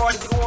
for you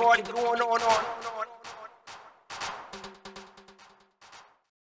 party going on on.